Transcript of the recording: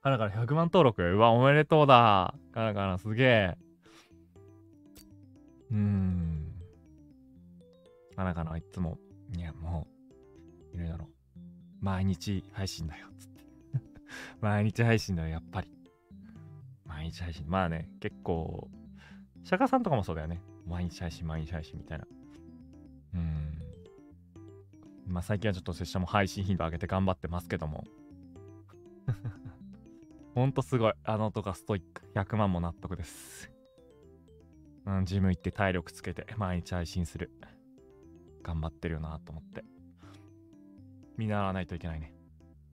カナカナ100万登録うわ、おめでとうだ。カナカナすげえ。うーん。カナカナはいつも、いや、もう、いろいだろう。毎日配信だよ、つって。毎日配信だよ、やっぱり。毎日配信。まあね、結構、釈迦さんとかもそうだよね。毎日配信、毎日配信みたいな。うーん。まあ最近はちょっと拙者も配信頻度上げて頑張ってますけども。ほんとすごい。あの音がストイック。100万も納得です。うん、ジム行って体力つけて毎日配信する。頑張ってるよなと思って。見習わないといけないね。